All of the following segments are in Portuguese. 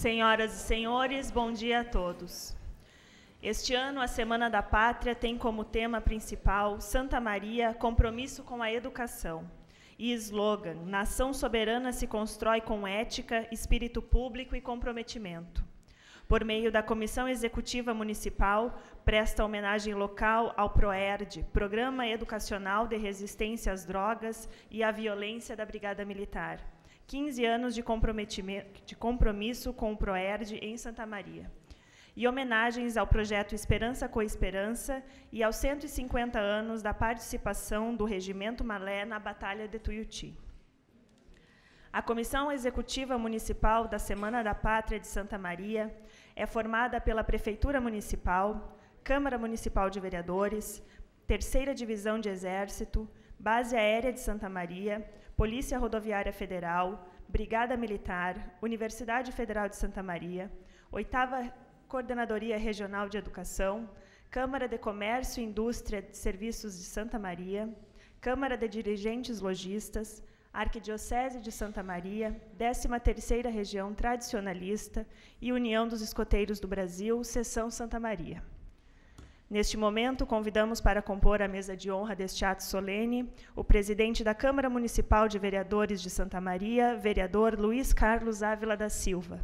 Senhoras e senhores, bom dia a todos. Este ano, a Semana da Pátria tem como tema principal Santa Maria, compromisso com a educação. E slogan: Nação soberana se constrói com ética, espírito público e comprometimento. Por meio da Comissão Executiva Municipal, presta homenagem local ao PROERD, Programa Educacional de Resistência às Drogas e à Violência da Brigada Militar 15 anos de, de compromisso com o PROERD em Santa Maria. E homenagens ao projeto Esperança com Esperança e aos 150 anos da participação do Regimento Malé na Batalha de Tuiuti. A Comissão Executiva Municipal da Semana da Pátria de Santa Maria é formada pela Prefeitura Municipal, Câmara Municipal de Vereadores, Terceira Divisão de Exército, Base Aérea de Santa Maria, Polícia Rodoviária Federal, Brigada Militar, Universidade Federal de Santa Maria, Oitava Coordenadoria Regional de Educação, Câmara de Comércio e Indústria de Serviços de Santa Maria, Câmara de Dirigentes Logistas, Arquidiocese de Santa Maria, 13ª Região Tradicionalista e União dos Escoteiros do Brasil, Seção Santa Maria. Neste momento, convidamos para compor a mesa de honra deste ato solene o presidente da Câmara Municipal de Vereadores de Santa Maria, vereador Luiz Carlos Ávila da Silva.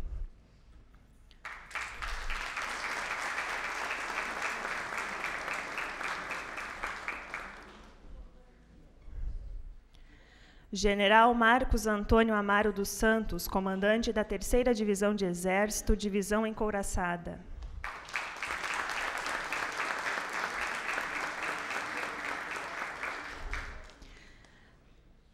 General Marcos Antônio Amaro dos Santos, comandante da Terceira Divisão de Exército, Divisão Encouraçada.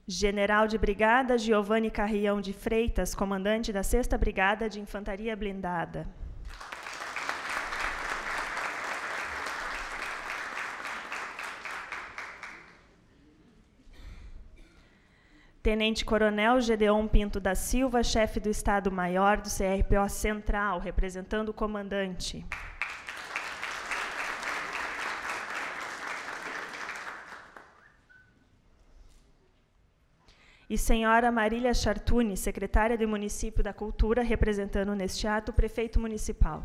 General de Brigada Giovanni Carrião de Freitas, comandante da 6 Brigada de Infantaria Blindada. Tenente Coronel Gedeon Pinto da Silva, chefe do Estado-Maior do CRPO Central, representando o comandante. E senhora Marília Chartuni, secretária do Município da Cultura, representando neste ato o prefeito municipal.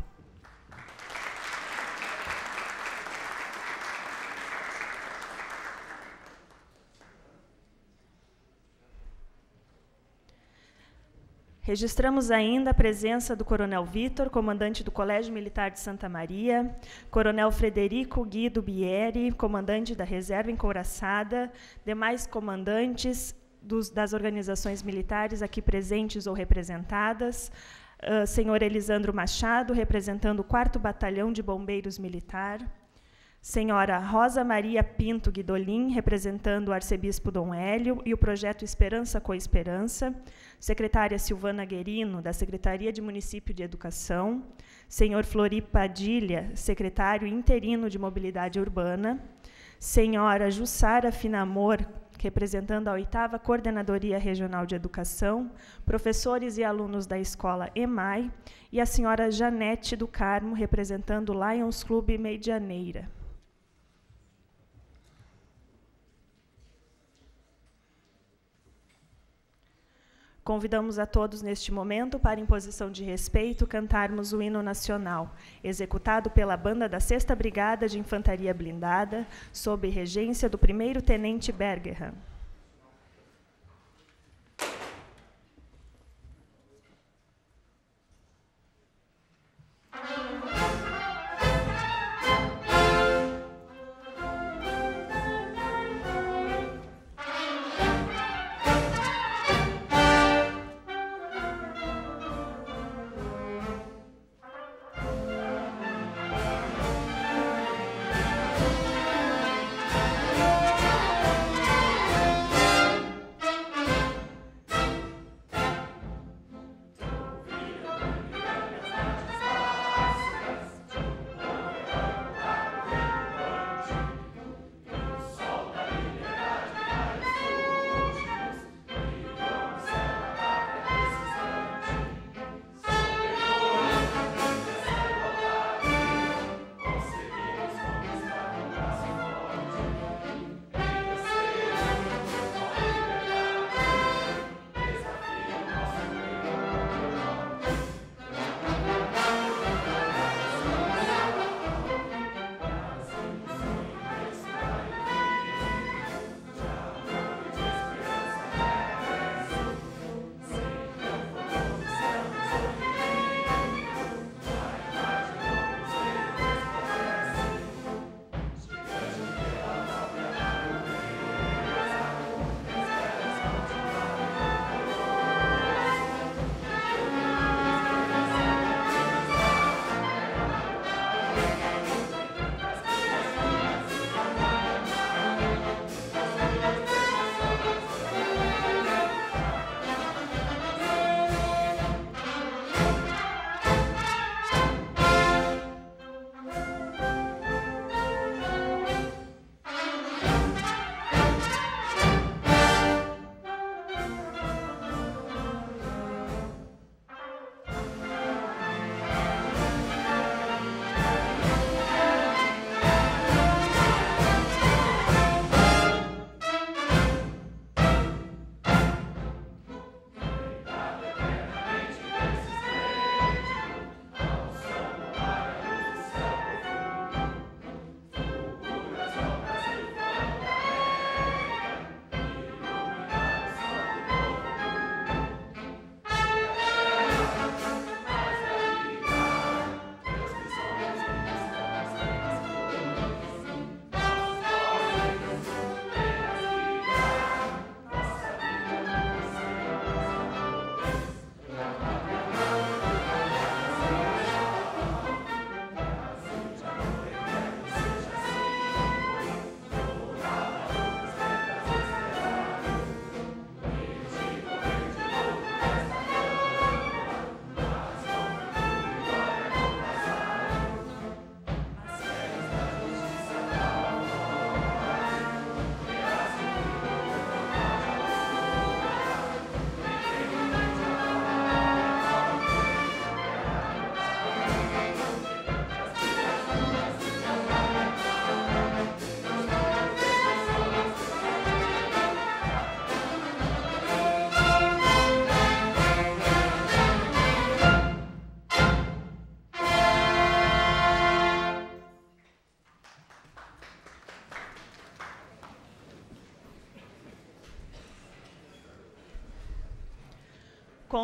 Registramos ainda a presença do Coronel Vitor, comandante do Colégio Militar de Santa Maria, Coronel Frederico Guido Bieri, comandante da Reserva Encouraçada, demais comandantes, dos, das organizações militares aqui presentes ou representadas, uh, senhor Elisandro Machado, representando o 4 Batalhão de Bombeiros Militar, senhora Rosa Maria Pinto Guidolin, representando o arcebispo Dom Hélio e o projeto Esperança com Esperança, secretária Silvana Guerino, da Secretaria de Município de Educação, senhor Flori Padilha, secretário interino de Mobilidade Urbana, senhora Jussara Finamor, representando a oitava Coordenadoria Regional de Educação, professores e alunos da escola EMAI, e a senhora Janete do Carmo, representando o Lions Clube Medianeira. Convidamos a todos neste momento para, em posição de respeito, cantarmos o hino nacional, executado pela banda da 6 Brigada de Infantaria Blindada, sob regência do 1 Tenente Bergerham.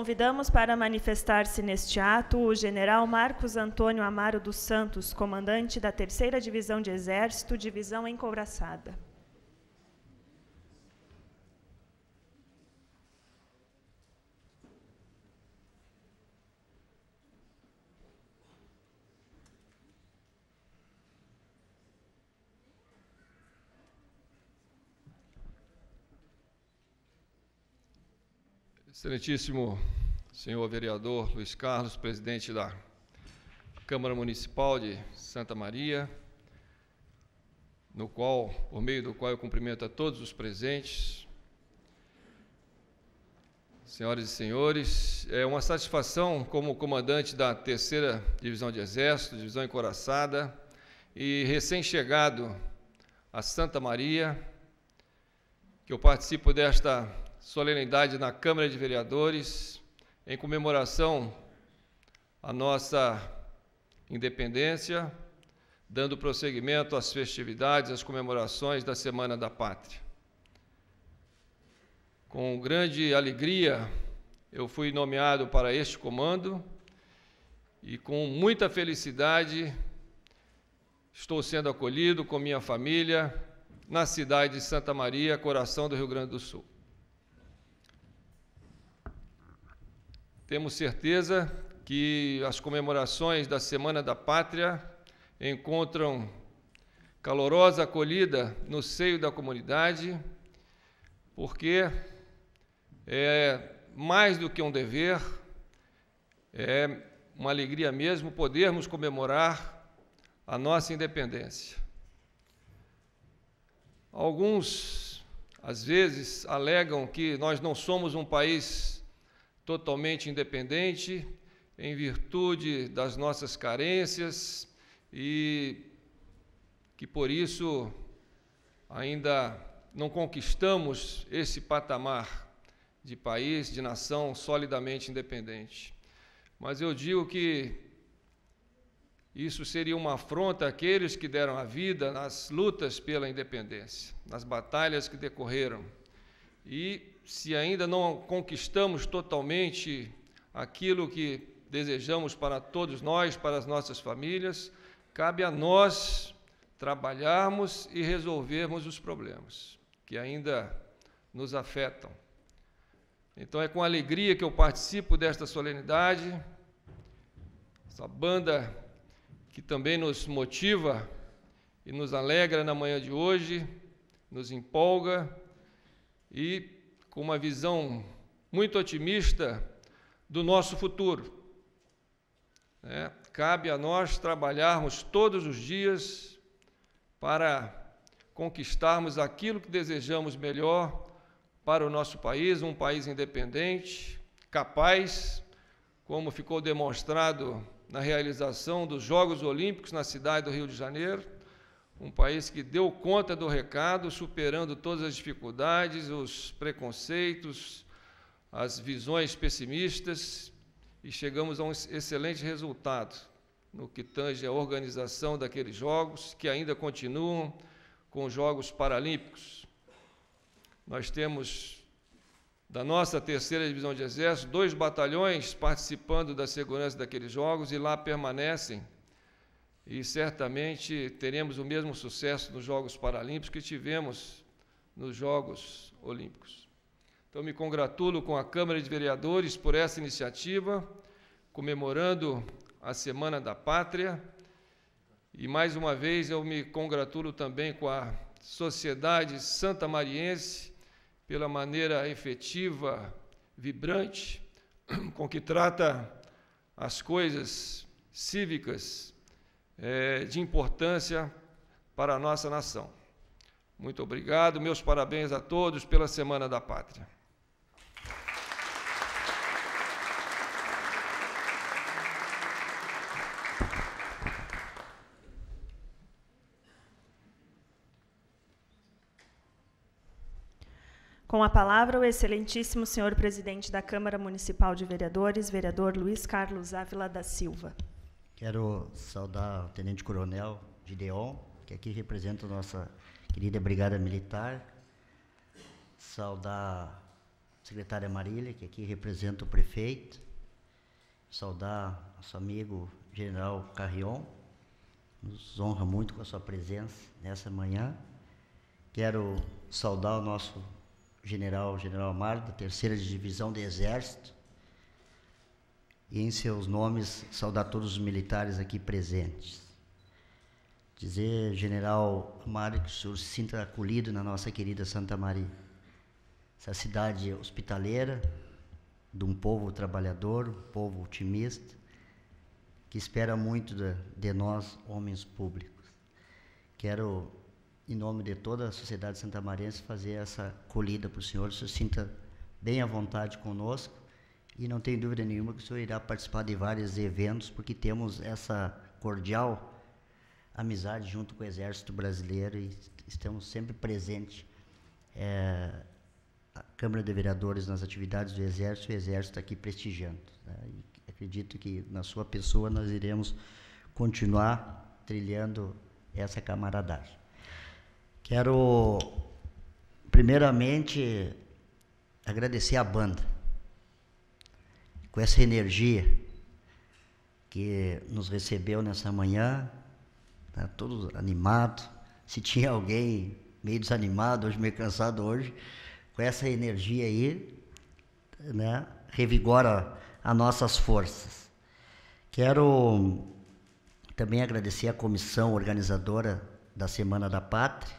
Convidamos para manifestar-se neste ato o general Marcos Antônio Amaro dos Santos, comandante da Terceira Divisão de Exército, Divisão Encouraçada. Excelentíssimo senhor vereador Luiz Carlos, presidente da Câmara Municipal de Santa Maria, no qual, por meio do qual eu cumprimento a todos os presentes. Senhoras e senhores, é uma satisfação como comandante da Terceira Divisão de Exército, Divisão Encoraçada, e recém-chegado a Santa Maria, que eu participo desta solenidade na Câmara de Vereadores, em comemoração à nossa independência, dando prosseguimento às festividades, às comemorações da Semana da Pátria. Com grande alegria, eu fui nomeado para este comando e com muita felicidade estou sendo acolhido com minha família na cidade de Santa Maria, coração do Rio Grande do Sul. Temos certeza que as comemorações da Semana da Pátria encontram calorosa acolhida no seio da comunidade, porque é mais do que um dever, é uma alegria mesmo podermos comemorar a nossa independência. Alguns, às vezes, alegam que nós não somos um país totalmente independente, em virtude das nossas carências e que por isso ainda não conquistamos esse patamar de país, de nação solidamente independente. Mas eu digo que isso seria uma afronta àqueles que deram a vida nas lutas pela independência, nas batalhas que decorreram. E se ainda não conquistamos totalmente aquilo que desejamos para todos nós, para as nossas famílias, cabe a nós trabalharmos e resolvermos os problemas que ainda nos afetam. Então é com alegria que eu participo desta solenidade, essa banda que também nos motiva e nos alegra na manhã de hoje, nos empolga e com uma visão muito otimista do nosso futuro. É, cabe a nós trabalharmos todos os dias para conquistarmos aquilo que desejamos melhor para o nosso país, um país independente, capaz, como ficou demonstrado na realização dos Jogos Olímpicos na cidade do Rio de Janeiro, um país que deu conta do recado, superando todas as dificuldades, os preconceitos, as visões pessimistas, e chegamos a um excelente resultado no que tange a organização daqueles Jogos, que ainda continuam com os Jogos Paralímpicos. Nós temos, da nossa terceira divisão de exército, dois batalhões participando da segurança daqueles Jogos e lá permanecem e certamente teremos o mesmo sucesso nos Jogos Paralímpicos que tivemos nos Jogos Olímpicos. Então, me congratulo com a Câmara de Vereadores por essa iniciativa, comemorando a Semana da Pátria. E mais uma vez eu me congratulo também com a sociedade santa mariense pela maneira efetiva, vibrante, com que trata as coisas cívicas é, de importância para a nossa nação. Muito obrigado, meus parabéns a todos pela Semana da Pátria. Com a palavra, o excelentíssimo senhor presidente da Câmara Municipal de Vereadores, vereador Luiz Carlos Ávila da Silva. Quero saudar o Tenente Coronel Gideon, que aqui representa a nossa querida Brigada Militar. Saudar secretária Marília, que aqui representa o prefeito, saudar nosso amigo general Carrion, nos honra muito com a sua presença nessa manhã. Quero saudar o nosso general, general Amaro, da terceira divisão do Exército, e em seus nomes saudar todos os militares aqui presentes. Dizer, general Amaro, que o senhor se sinta acolhido na nossa querida Santa Maria. Essa cidade hospitaleira, de um povo trabalhador, um povo otimista, que espera muito de, de nós, homens públicos. Quero, em nome de toda a sociedade santamarense, fazer essa acolhida para o senhor. O senhor sinta bem à vontade conosco e não tem dúvida nenhuma que o senhor irá participar de vários eventos, porque temos essa cordial amizade junto com o Exército Brasileiro e estamos sempre presentes. É, a Câmara de Vereadores nas atividades do Exército o Exército aqui prestigiando. Né? acredito que na sua pessoa nós iremos continuar trilhando essa camaradagem. Quero, primeiramente, agradecer à banda, com essa energia que nos recebeu nessa manhã, tá todos animados. Se tinha alguém meio desanimado, hoje meio cansado hoje, com essa energia aí, né, revigora as nossas forças. Quero também agradecer a comissão organizadora da Semana da Pátria,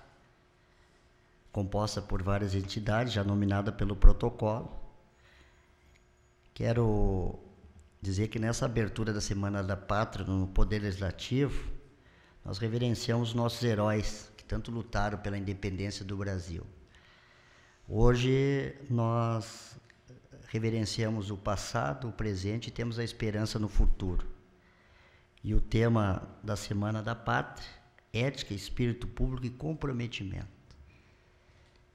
composta por várias entidades, já nominada pelo protocolo. Quero dizer que nessa abertura da Semana da Pátria, no Poder Legislativo, nós reverenciamos nossos heróis que tanto lutaram pela independência do Brasil. Hoje nós reverenciamos o passado, o presente e temos a esperança no futuro. E o tema da Semana da Pátria, ética, espírito público e comprometimento.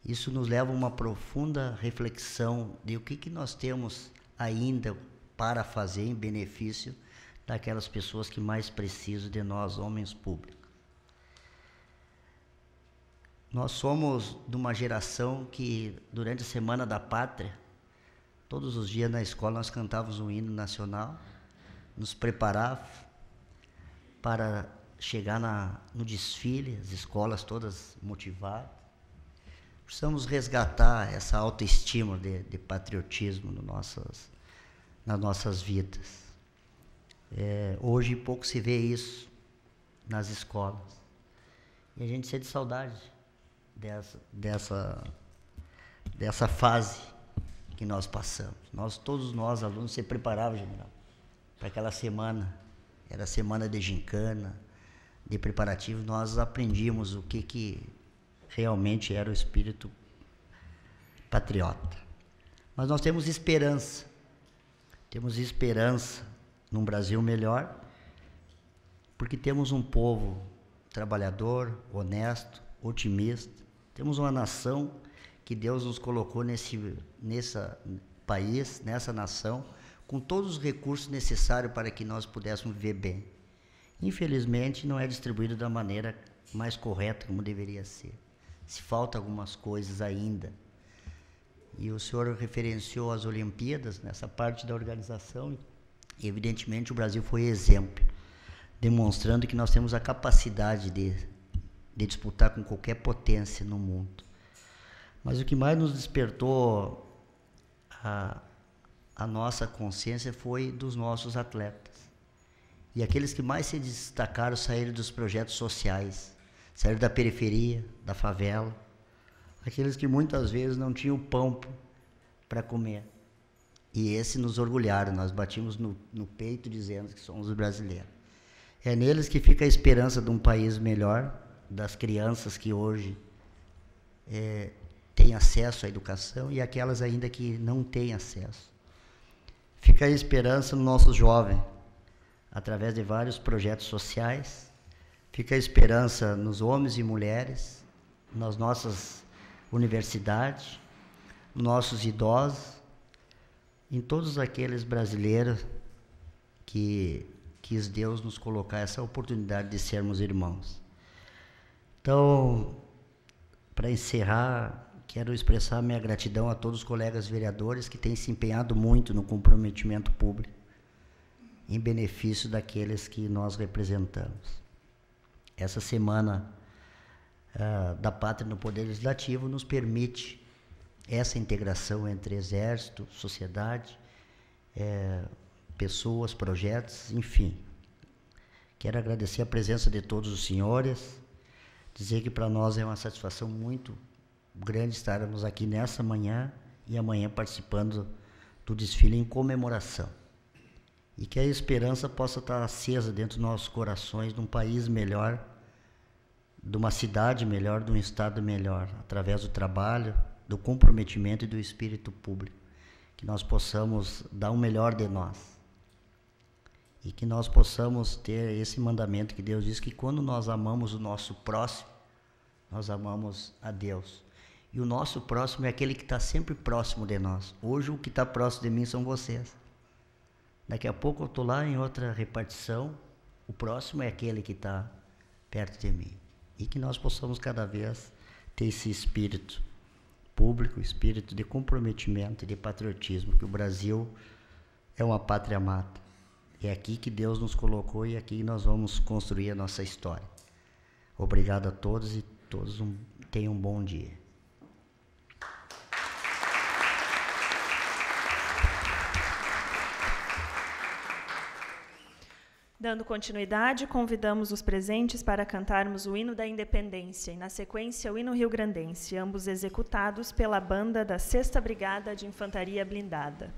Isso nos leva a uma profunda reflexão de o que, que nós temos ainda para fazer em benefício daquelas pessoas que mais precisam de nós, homens públicos. Nós somos de uma geração que, durante a Semana da Pátria, Todos os dias na escola nós cantávamos um hino nacional, nos preparava para chegar na, no desfile, as escolas todas motivadas. Precisamos resgatar essa autoestima de, de patriotismo no nossas, nas nossas vidas. É, hoje pouco se vê isso nas escolas. E a gente sente saudade dessa, dessa, dessa fase que nós passamos. Nós, todos nós, alunos, se preparavam, general, para aquela semana. Era semana de gincana, de preparativo. Nós aprendíamos o que, que realmente era o espírito patriota. Mas nós temos esperança. Temos esperança num Brasil melhor, porque temos um povo trabalhador, honesto, otimista. Temos uma nação que Deus nos colocou nesse nessa país, nessa nação, com todos os recursos necessários para que nós pudéssemos viver bem. Infelizmente, não é distribuído da maneira mais correta como deveria ser. Se falta algumas coisas ainda. E o senhor referenciou as Olimpíadas nessa parte da organização, e evidentemente o Brasil foi exemplo, demonstrando que nós temos a capacidade de, de disputar com qualquer potência no mundo. Mas o que mais nos despertou a, a nossa consciência foi dos nossos atletas. E aqueles que mais se destacaram saíram dos projetos sociais, saíram da periferia, da favela. Aqueles que muitas vezes não tinham pão para comer. E esse nos orgulharam, nós batimos no, no peito dizendo que somos brasileiros. É neles que fica a esperança de um país melhor, das crianças que hoje é, têm acesso à educação e aquelas ainda que não têm acesso. Fica a esperança no nosso jovem, através de vários projetos sociais. Fica a esperança nos homens e mulheres, nas nossas universidades, nos nossos idosos, em todos aqueles brasileiros que quis Deus nos colocar essa oportunidade de sermos irmãos. Então, para encerrar, quero expressar minha gratidão a todos os colegas vereadores que têm se empenhado muito no comprometimento público em benefício daqueles que nós representamos. Essa semana uh, da pátria no Poder Legislativo nos permite essa integração entre exército, sociedade, é, pessoas, projetos, enfim. Quero agradecer a presença de todos os senhores, dizer que para nós é uma satisfação muito grande estarmos aqui nessa manhã e amanhã participando do desfile em comemoração. E que a esperança possa estar acesa dentro dos nossos corações de um país melhor, de uma cidade melhor, de um estado melhor, através do trabalho, do comprometimento e do espírito público. Que nós possamos dar o melhor de nós. E que nós possamos ter esse mandamento que Deus diz que quando nós amamos o nosso próximo, nós amamos a Deus. E o nosso próximo é aquele que está sempre próximo de nós. Hoje o que está próximo de mim são vocês. Daqui a pouco eu estou lá em outra repartição. O próximo é aquele que está perto de mim. E que nós possamos cada vez ter esse espírito público, espírito de comprometimento e de patriotismo, que o Brasil é uma pátria mata. É aqui que Deus nos colocou e aqui nós vamos construir a nossa história. Obrigado a todos e todos um, tenham um bom dia. Dando continuidade, convidamos os presentes para cantarmos o hino da independência e, na sequência, o hino rio-grandense, ambos executados pela banda da 6 Brigada de Infantaria Blindada.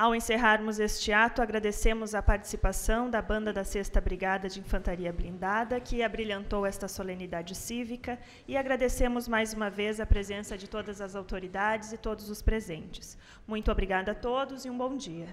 Ao encerrarmos este ato, agradecemos a participação da Banda da Sexta Brigada de Infantaria Blindada, que abrilhantou esta solenidade cívica, e agradecemos mais uma vez a presença de todas as autoridades e todos os presentes. Muito obrigada a todos e um bom dia.